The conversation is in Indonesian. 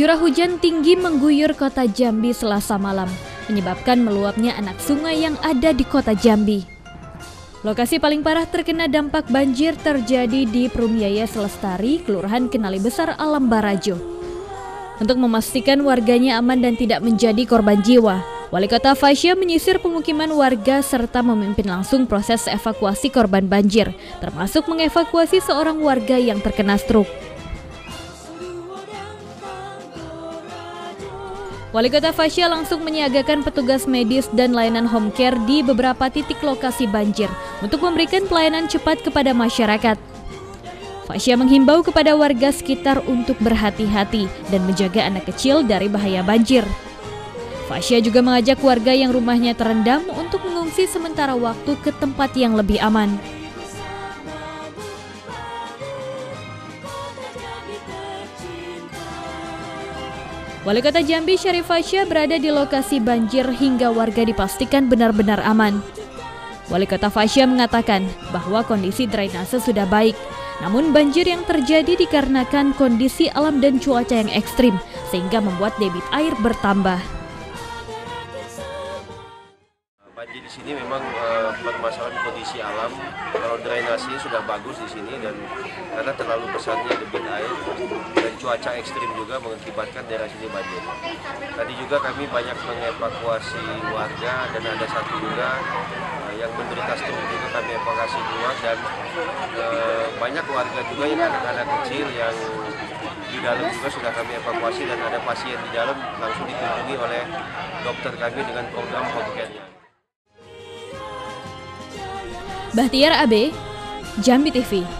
Curah hujan tinggi mengguyur kota Jambi selasa malam, menyebabkan meluapnya anak sungai yang ada di kota Jambi. Lokasi paling parah terkena dampak banjir terjadi di Perumiaya Selestari, Kelurahan Kenali Besar Alam Barajo. Untuk memastikan warganya aman dan tidak menjadi korban jiwa, Wali Kota Fasya menyisir pemukiman warga serta memimpin langsung proses evakuasi korban banjir, termasuk mengevakuasi seorang warga yang terkena stroke. Wali Kota Fasya langsung menyiagakan petugas medis dan layanan home care di beberapa titik lokasi banjir untuk memberikan pelayanan cepat kepada masyarakat. Fasya menghimbau kepada warga sekitar untuk berhati-hati dan menjaga anak kecil dari bahaya banjir. Fasya juga mengajak warga yang rumahnya terendam untuk mengungsi sementara waktu ke tempat yang lebih aman. Wali Kota Jambi Syarif Fasya berada di lokasi banjir hingga warga dipastikan benar-benar aman. Wali Kota Fasya mengatakan bahwa kondisi drainase sudah baik, namun banjir yang terjadi dikarenakan kondisi alam dan cuaca yang ekstrim sehingga membuat debit air bertambah. Banjir di sini memang uh, permasalahan kondisi alam. Kalau drainasi sudah bagus di sini dan karena terlalu besarnya debit air dan cuaca ekstrim juga mengakibatkan daerah sini banjir. Tadi juga kami banyak mengevakuasi warga dan ada satu juga uh, yang menderita stroke juga kami evakuasi keluar dan uh, banyak warga juga yang anak-anak kecil yang di dalam juga sudah kami evakuasi dan ada pasien di dalam langsung dikunjungi oleh dokter kami dengan program home care-nya. Bahtiar AB, Jambi TV.